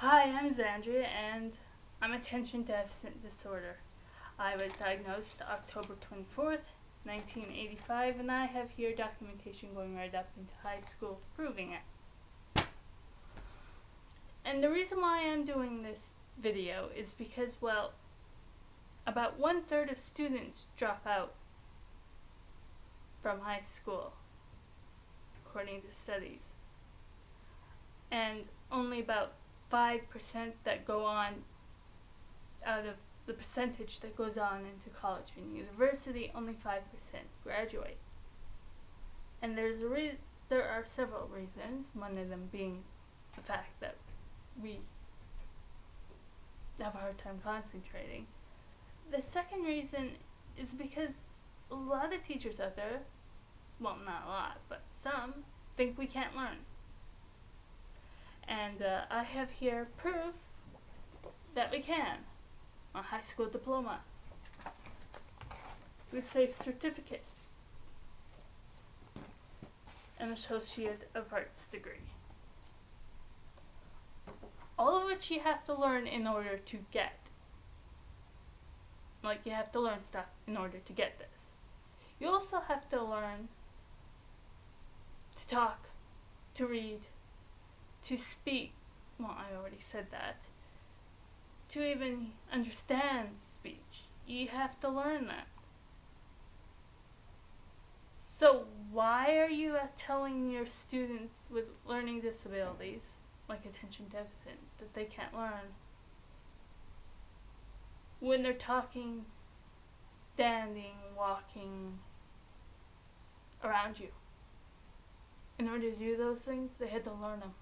Hi, I'm Zandria, and I'm attention deficit disorder. I was diagnosed October 24th, 1985, and I have here documentation going right up into high school proving it. And the reason why I'm doing this video is because, well, about one third of students drop out from high school, according to studies. And only about 5% that go on out of the percentage that goes on into college and university, only 5% graduate. And there's a re- there are several reasons, one of them being the fact that we have a hard time concentrating. The second reason is because a lot of teachers out there, well, not a lot, but some, think we can't learn. And uh, I have here proof that we can. A high school diploma. Safe certificate. An Associate of Arts degree. All of which you have to learn in order to get. Like you have to learn stuff in order to get this. You also have to learn to talk, to read, to speak. Well, I already said that. To even understand speech, you have to learn that. So, why are you telling your students with learning disabilities, like attention deficit, that they can't learn? When they're talking, standing, walking around you. In order to do those things, they had to learn them.